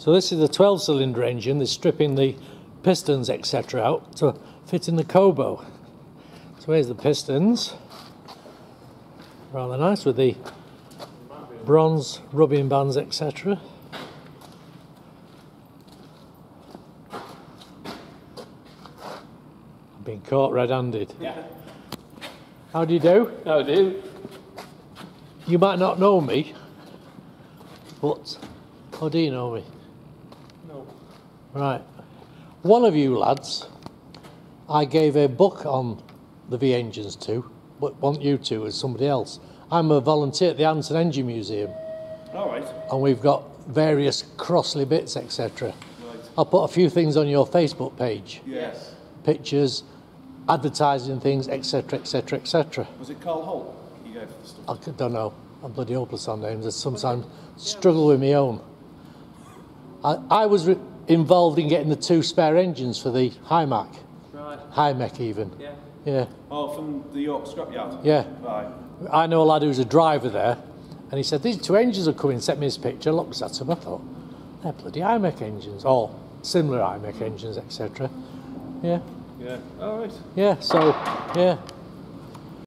So this is the 12 cylinder engine, they're stripping the pistons etc out to fit in the Co-Bo. So here's the pistons, rather nice with the bronze rubbing bands etc. I've been caught red-handed. Yeah. How do you do? How do? you? You might not know me, but how do you know me? No. Right. One of you lads, I gave a book on the V engines to, but want you to as somebody else. I'm a volunteer at the Anson Engine Museum, All right. and we've got various Crossley bits, etc. Right. I'll put a few things on your Facebook page, Yes. pictures, advertising things, etc., etc., etc. Was it Carl Holt you gave the stuff? I don't know. I'm bloody hopeless on names. I sometimes struggle with my own. I, I was involved in getting the two spare engines for the HiMac, Right. Hymek even. Yeah. Yeah, Oh, from the York Scrapyard? yeah. Right. I know a lad who's a driver there, and he said, These two engines are coming, sent me his picture, looked at them. I thought, they're bloody IMEC engines, or similar IMEC engines, etc. Yeah, Yeah. All right. yeah, so, yeah.